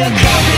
you come